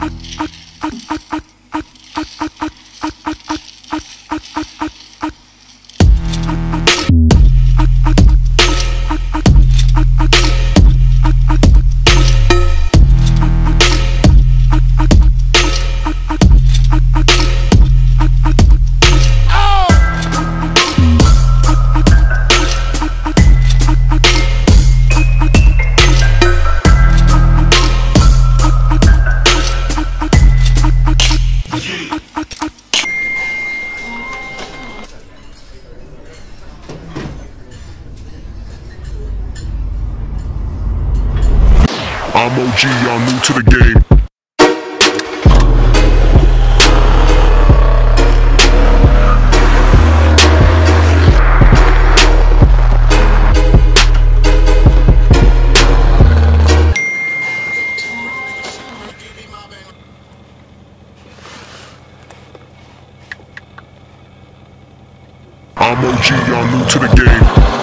I, I, I. I'm OG, y'all new to the game. I'm OG, y'all new to the game.